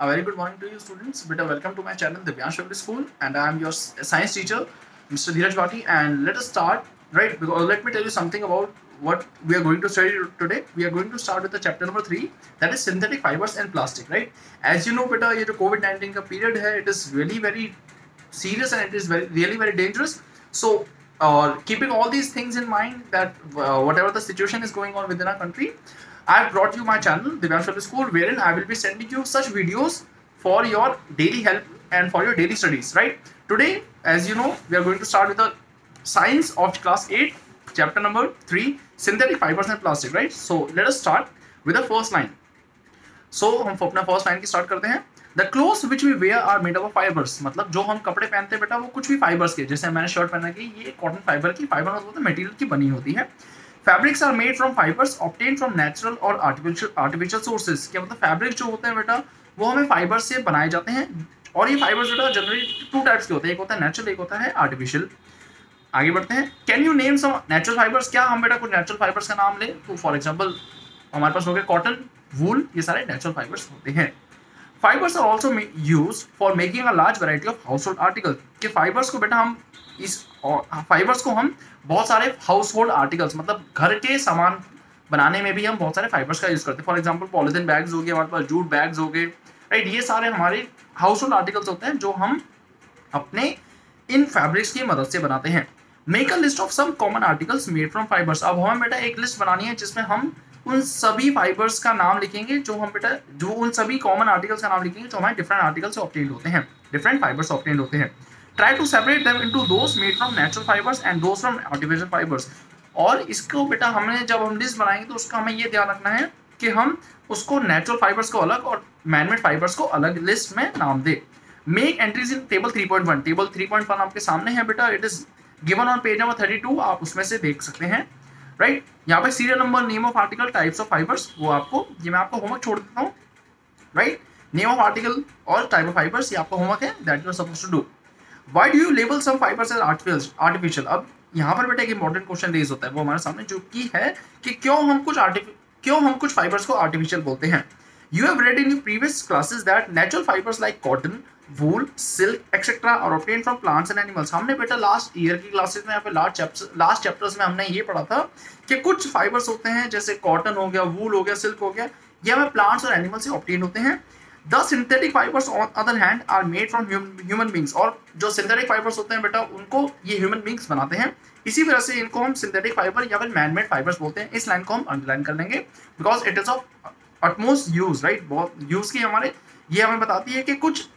A very good morning to you students. Beta welcome to my channel Divyansh Public School and I am your s- science teacher Mr. Dheeraj Bhati and let us start right because let me tell you something about what we are going to study today. We are going to start with the chapter number 3 that is synthetic fibers and plastic right. As you know beta ये जो COVID-19 का period है it is really very serious and it is very really very dangerous. So uh, keeping all these things in mind that uh, whatever the situation is going on within our country I have brought you my channel, Divyansh Public School, wherein I will be sending you such videos for your daily help and for your daily studies, right? Today, as you know, we are going to start with the science of class 8, chapter number 3, synthetic fibers and plastic, right? So, let us start with the first line. So, हम अपना first line की start करते हैं the cloth which we wear are made of fibres मतलब जो हम कपड़े पहनते हैं बेटा वो कुछ भी फाइबर्स के जैसे मैंने शर्ट पहना कि ये कॉटन फाइबर की फाइबर मतलब मटेरियल की बनी होती है fabrics are made from fibres obtained from natural और आर्टिफिशियल आर्टिफिशियल सोर्सेज क्या मतलब फैब्रिक जो होते हैं बेटा, वो हमें फाइबर से बनाए जाते हैं। और ये फाइबर्स बेटा जनरली टू टाइप्स के होते हैं। एक होता है नेचुरल एक होता है आर्टिफिशियल आगे बढ़ते हैं। Can you name some natural fibres क्या हम बेटा कुछ नेचुरल फाइबर्स का नाम ले? तो फॉर एग्ज़ाम्पल हमारे पास हो गए कॉटन वूल ये सारे नेचुरल फाइबर्स होते हैं। Fibres are also used for making a large variety of household article के फाइबर्स को बेटा हम इस फाइबर्स को हम बहुत सारे हाउस होल्ड आर्टिकल्स मतलब घर के सामान बनाने में भी हम बहुत सारे फाइबर्स का यूज़ करते हैं। फॉर एग्ज़ाम्पल पॉलिथिन बैग्स हो गए, हमारे पास जूट बैग्स हो गए राइट ये सारे हमारे हाउस होल्ड आर्टिकल्स होते हैं जो हम अपने इन फैब्रिक्स की मदद से बनाते हैं। Make a list of some common articles made from fibres अब हमें बेटा एक लिस्ट बनानी है जिसमें हम उन सभी फाइबर्स का नाम लिखेंगे जो हम बेटा, जो उन सभी कॉमन आर्टिकल्स का नाम लिखेंगे जो हमारे डिफरेंट आर्टिकल से ऑप्टेन होते हैं डिफरेंट फाइबर्स ऑप्टेन होते हैं। Try to separate them into those made from natural fibres and those from artificial fibres और इसको बेटा हमने जब हम लिस्ट बनाएँगे तो उसका हमें ये ध्यान रखना है कि हम उसको नेचुरल फाइबर्स को अलग और मैनमेड फाइबर्स को अलग लिस्ट में नाम दे। Make entries in table 3.1 table 3.1 आपके सामने है बेटा। It is given on page number 32 आप उसमें से देख सकते हैं। राइट? यहाँ पे serial number name of article types of fibres वो आपको, ये मैं आपको होमवर्क छोड़ देता हूँ। राइट नेम ऑफ़ आर्टिकल और टाइप ऑफ़ फाइबर्स ये आपका होमवर्क है that you are suppose to do why do you label some fibres as artificial अब यहाँ पर बेटा एक इंपॉर्टेंट क्वेश्चन रेज होता है, वो हमारे सामने जो की है कि क्यों हम कुछ क्यों हम कुछ फाइबर्स को आर्टिफिशियल बोलते हैं? You have read in you previous classes that natural fibres like cotton wool silk etcetera और obtained from plants and animals हमने बेटा लास्ट ईयर की क्लासेस में, यहाँ पे लास्ट चैप्टर लास्ट चैप्टर्स में हमने ये पढ़ा था कि कुछ फाइबर्स होते हैं, जैसे कॉटन हो गया वूल हो गया सिल्क हो गया, ये हमें प्लांट्स और एनिमल से ऑप्टेन होते हैं। The synthetic fibres on other hand are made from human beings और जो सिंथेटिक फाइबर्स होते हैं बेटा, उनको ये ह्यूमन बींग्स बनाते हैं। इसी वजह से इनको हम सिंथेटिक फाइबर या फिर मैनमेड फाइबर्स बोलते हैं। इस लाइन को हम अंडरलाइन कर लेंगे because it is of utmost use right बहुत यूज़ की हमारे, ये हमें बताती है कि कुछ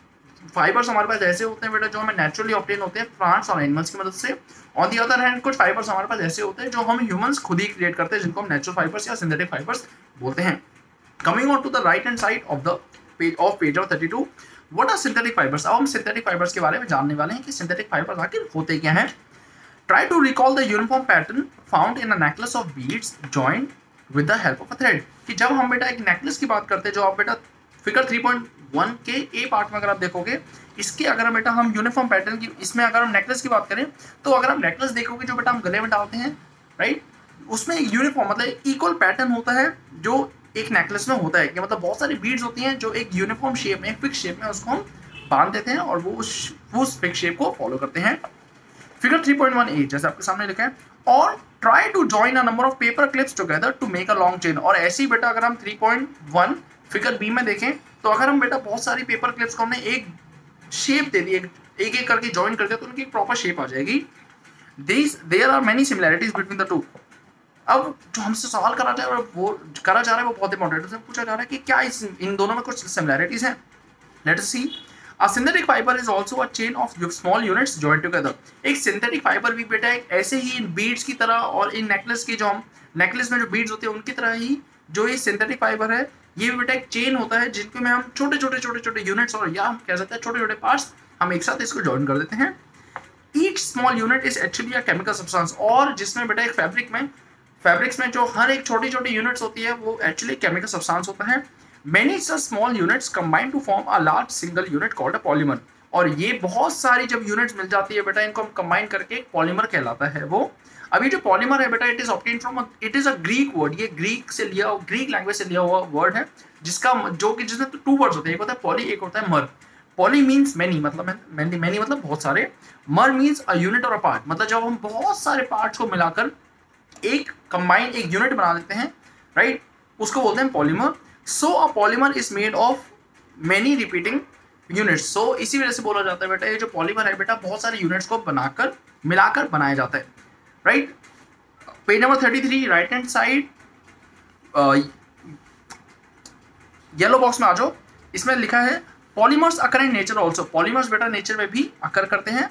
फाइबर्स हमारे पास ऐसे होते हैं बेटा जो हमें नेचुरली ऑप्टेन होते हैं प्लांट्स और एनिमल्स की मदद से। ऑन दी अदर हैंड कुछ फाइबर्स हमारे पास ऐसे होते हैं जो हम ह्यूमंस खुद ही क्रिएट करते हैं, जिनको हम नेचुरल फाइबर्स या सिंथेटिक फाइबर्स बोलते हैं। Coming on to the right hand side of the page of page of thirty two what are synthetic fibres अब हम सिंथेटिक फाइबर्स के बारे में जानने वाले हैं कि सिंथेटिक फाइबर्स आखिर होते क्या हैं। Try to recall the uniform pattern found in a necklace of beads joint with the help of a thread कि जब हम बेटा एक नेकलेस की बात करते हैं, जो आप बेटा फिगर 3.1 के ए पार्ट में अगर आप देखोगे, इसके अगर बेटा हम यूनिफॉर्म पैटर्न की, इसमें अगर हम नेकलेस की बात करें तो अगर हम नेकलेस देखोगे, जो बेटा हम गले में डालते हैं राइट उसमें एक यूनिफॉर्म मतलब इक्वल पैटर्न होता है, जो एक नेकलेस में होता है। कि मतलब बहुत सारी बीड्स होती हैं, जो एक यूनिफॉर्म शेप में फिक्स शेप में उसको हम बाँध देते हैं और वो उस फिक्स शेप को फॉलो करते हैं। फिगर 3.1 ए जैसे आपके सामने लिखा है। और try to join a number of paper clips together to make a long chain और ऐसे ही बेटा अगर हम 3.1 फिगर बी में देखें तो अगर हम बेटा बहुत सारी पेपर क्लिप्स को हमने एक शेप दे दी, एक एक एक करके ज्वाइन कर दिया तो उनकी एक प्रॉपर शेप आ जाएगी। This there are many similarities between the two अब जो हमसे सवाल करा जा रहा है, वो करा जा रहा है, वो बहुत इंपॉर्टेंट है। पूछा जा रहा है कि क्या इस, इन दोनों में कुछ सिमिलैरिटीज हैं? Let see A synthetic fiber is also a chain of small units joined together. एक synthetic fiber भी बेटा एक ऐसे ही इन beads की तरह और इन necklace की जो हम necklace में जो beads होते हैं, उनकी तरह ही जो ये synthetic fiber है, ये भी बेटा एक चेन होता है जिनको में हम छोटे छोटे छोटे छोटे यूनिट्स और या हम कह सकते हैं छोटे छोटे पार्ट्स हम एक साथ इसको ज्वाइन कर देते हैं each small unit is actually a chemical substance और जिसमें बेटा एक फैब्रिक में फैब्रिक्स में जो हर एक छोटी छोटी यूनिट्स होती है, वो एक्चुअली केमिकल सब्सटेंस होता है many small units combine to form a large single unit called a polymer और ये बहुत सारी जब यूनिट्स मिल जाती है बेटा, इनको हम कंबाइन करके एक पॉलीमर कहलाता है वो। अभी जो पॉलीमर है बेटा it is obtained from it is a Greek word ये ग्रीक से लिया ग्रीक लैंग्वेज से लिया हुआ वर्ड है, जिसका जो कि जिसमें टू वर्ड्स होते हैं। एक होता है पॉली एक होता है मर पॉली मीन्स मैनी मतलब मैनी मैनी मतलब बहुत सारे। मर मीन्स अ यूनिट और अ पार्ट मतलब जब हम बहुत सारे पार्ट्स को मिलाकर एक कंबाइंड एक यूनिट बना देते हैं राइट उसको बोलते हैं polymer so a polymer is made of many repeating units so इसी वजह से बोला जाता है, बेटा, ये जो पॉलीमर है, बेटा, बहुत सारे यूनिट्स को बनाकर, मिलाकर बनाया जाता है। Right page number thirty three right hand side yellow box में आ जाओ। इसमें लिखा है polymers occur in nature also polymers बेटा नेचर में भी अकर करते हैं।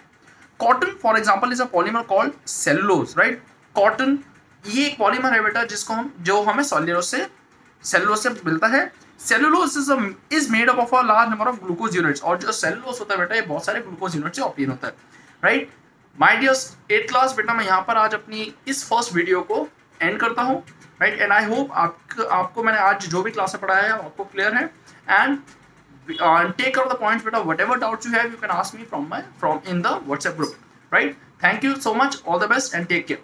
Cotton for example is a polymer called cellulose right cotton ये एक पॉलीमर है, बेटा, जिसको हम, जो हमें सेल्यूलोज से सेलुलोज से मिलता है। Cellulose is made up of a large number of glucose units और जो सेलुलोज होता है बेटा, ये बहुत सारे ग्लूकोज यूनिट से ऑप्टेन होता है। Right my dear eight class बेटा, मैं यहाँ पर आज अपनी इस फ़र्स्ट वीडियो को एंड करता हूँ। राइट एंड आई होप आप आपको मैंने आज जो भी क्लास में पढ़ाया है, आपको क्लियर है। And take out the points बेटा whatever doubts you have you can ask me from my from in the WhatsApp group right thank you so much all the best and take care